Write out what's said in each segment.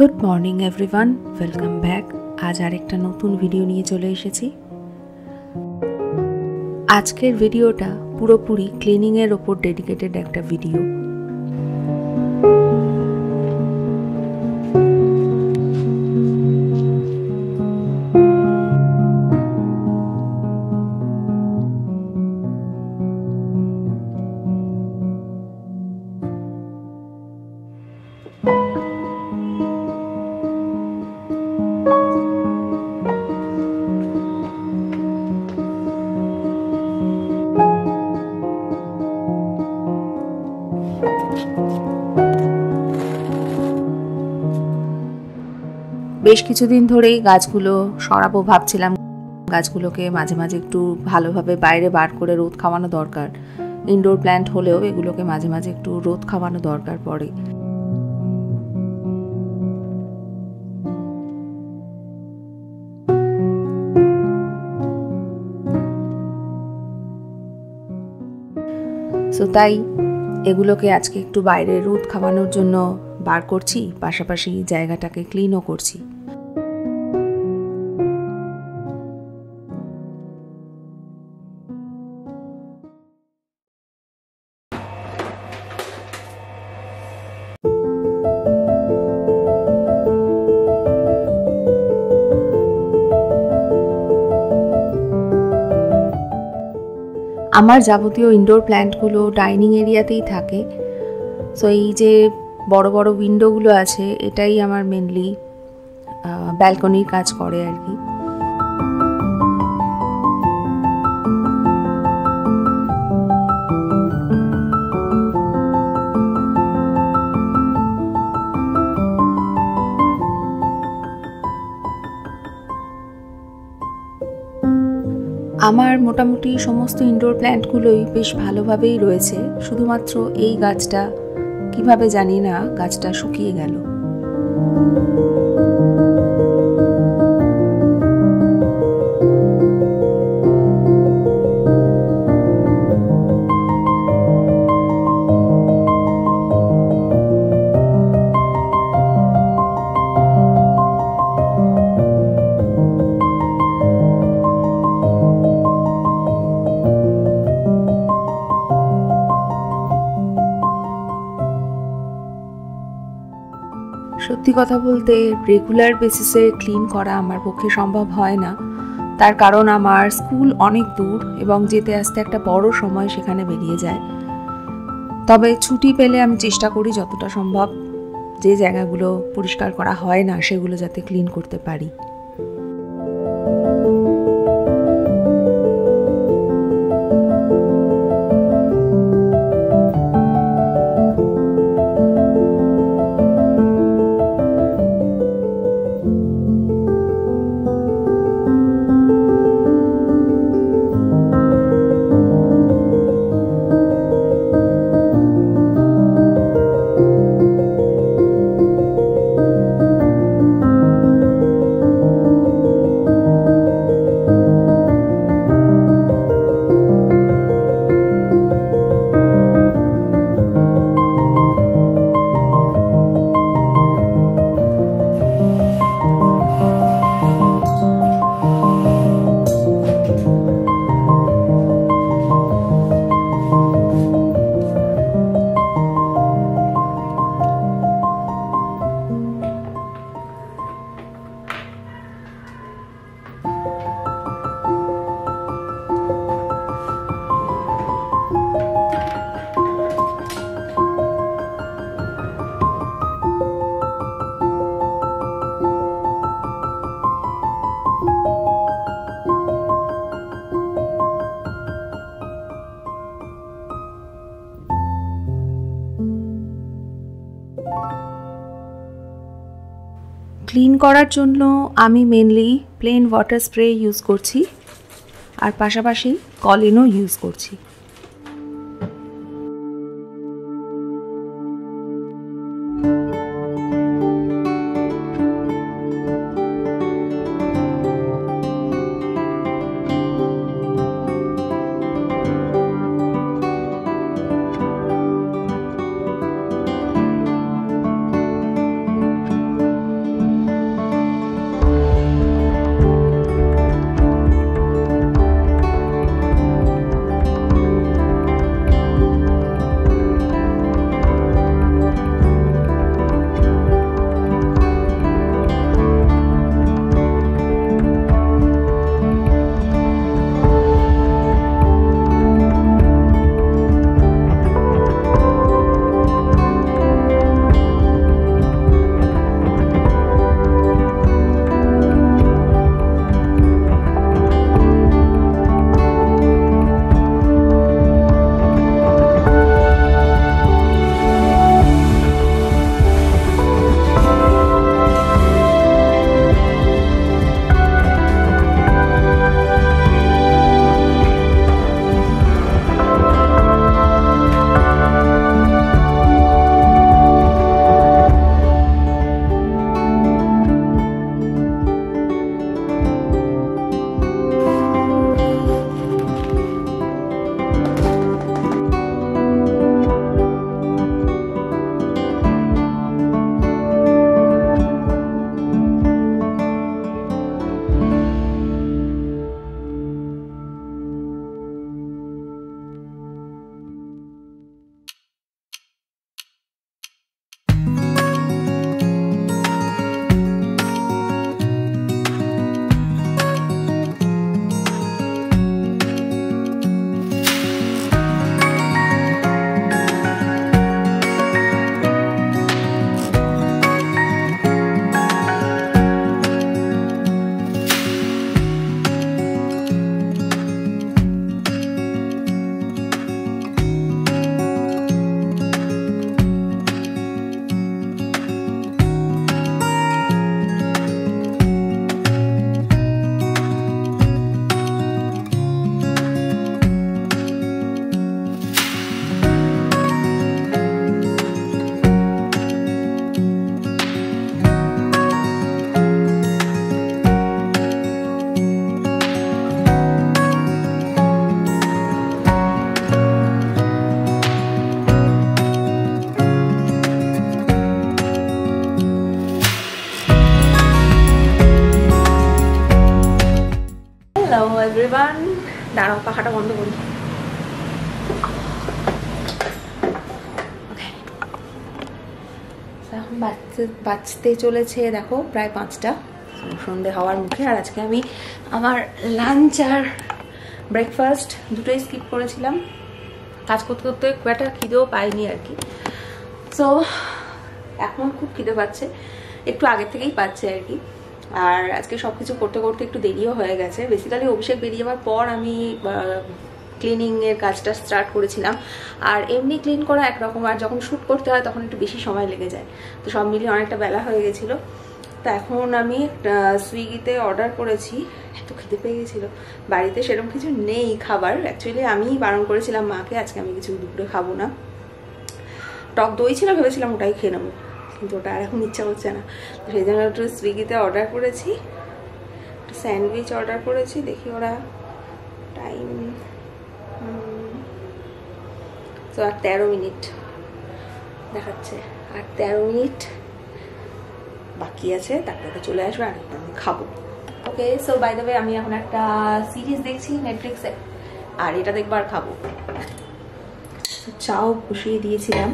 Good morning, everyone. Welcome back. আজ আরেকটা নতুন ভিডিও নিয়ে চলে এসেছি। আজকের ভিডিওটা পুরোপুরি ক্লিনিংয়ের ওপর ডেডিকেটেড একটা ভিডিও। বেশ কিছুদিন ধরেই গাছগুলো সরাবো ভাবছিলাম। গাছগুলোকে মাঝে মাঝে একটু ভালোভাবে বাইরে বার করে রোদ খাওয়ানো দরকার। ইনডোর প্ল্যান্ট হলেও এগুলোকে মাঝে মাঝে একটু রোদ খাওয়ানো দরকার পড়ে। সো তাই এগুলোকে আজকে একটু বাইরে রোদ খাওয়ানোর জন্য বার করছি, পাশাপাশি জায়গাটাকে ক্লিনও করছি। আমার যাবতীয় ইনডোর প্ল্যান্টগুলো ডাইনিং এরিয়াতেই থাকে। সো এই যে বড় বড় উইন্ডোগুলো আছে, এটাই আমার মেনলি ব্যালকনির কাজ করে আর কি। আমার মোটামুটি সমস্ত ইনডোর প্ল্যান্টগুলোই বেশ ভালোভাবেই রয়েছে, শুধুমাত্র এই গাছটা কীভাবে জানি না গাছটা শুকিয়ে গেল। সত্যি কথা বলতে রেগুলার বেসিসে ক্লিন করা আমার পক্ষে সম্ভব হয় না। তার কারণ আমার স্কুল অনেক দূর এবং যেতে আসতে একটা বড় সময় সেখানে বেরিয়ে যায়। তবে ছুটি পেলে আমি চেষ্টা করি যতটা সম্ভব। যে জায়গাগুলো পরিষ্কার করা হয় না, সেগুলো যাতে ক্লিন করতে পারি। ক্লিন করার জন্য আমি mainly plain water spray use করছি। আর পাশাপাশি কলিনও ইউজ করছি। পাখাটা বন্ধ করি। এখন বাজতে চলেছে, দেখো, প্রায় পাঁচটা। সন্ধে হওয়ার মুখে, আর আজকে আমি আমার লাঞ্চ আর ব্রেকফাস্ট দুটোই স্কিপ করেছিলাম। কাজ করতে করতে খুব একটা খিদেও পাইনি আর কি। সো এখন খুব খিদে পাচ্ছে। একটু আগে থেকেই পাচ্ছে আর কি। আর আজকে সব কিছু করতে করতে একটু দেরিও হয়ে গেছে। বেসিক্যালি অভিষেক বেরিয়ে যাওয়ার পর আমি ক্লিনিংয়ের কাজটা স্টার্ট করেছিলাম। আর এমনি ক্লিন করা একরকম, আর যখন শ্যুট করতে হয় তখন একটু বেশি সময় লেগে যায়। তো সব মিলিয়ে অনেকটা বেলা হয়ে গেছিল। তো এখন আমি সুইগিতে অর্ডার করেছি। এত খেতে পেয়ে গেছিল। বাড়িতে সেরকম কিছু নেই খাবার। অ্যাকচুয়ালি আমিই বারণ করেছিলাম মাকে, আজকে আমি কিছু দুপুরে খাব না। টক দই ছিল, ভেবেছিলাম ওটাই খেয়ে নেব। কিন্তু ওটা আর এখন ইচ্ছা হচ্ছে না। সেই জন্য একটু সুইগিতে অর্ডার করেছি। একটু স্যান্ডউইচ অর্ডার করেছি, দেখি ওরা টাইম তো আর তেরো মিনিট দেখাচ্ছে। আর তেরো মিনিট বাকি আছে, তারপরে চলে আসবে আর আমি খাব। ওকে সো বাই দ্য আমি এখন একটা সিরিজ দেখছি নেটফ্লিক্সে আর এটা দেখব আর খাব। চাও বসিয়ে দিয়েছিলাম।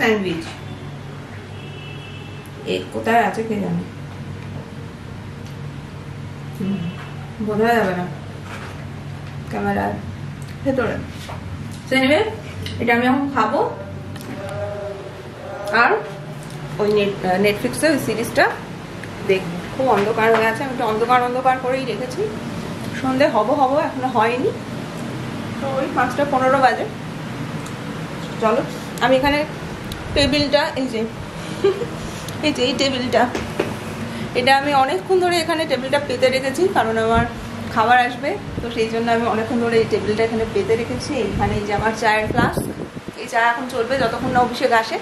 স্যান্ডউইচ। এগ কোথায় আছে কে জানে? বোঝা যাবে না। ক্যামেরার ভেতরে। সে নেবে এটা আমি এখন খাব। আর ওই নেট নেটফ্লিক্সে ওই সিরিজটা দেখব। খুব অন্ধকার হয়ে আছে। আমি একটু অন্ধকার অন্ধকার করেই রেখেছি। সন্ধে হব হব এখনও হয়নি। তো ওই পাঁচটা পনেরো বাজে। চলো আমি এখানে টেবিলটা, এই যে এই যে, এই টেবিলটা। এটা আমি অনেকক্ষণ ধরে এখানে টেবিলটা পেতে রেখেছি, কারণ আমার খাবার আসবে, তো সেই জন্য আমি অনেকক্ষণ ধরে এই টেবিলটা এখানে পেতে রেখেছি। এইখানে যে আমার চায়ের গ্লাস এই চা এখন চলবে যতক্ষণ না অভিষেক আসে।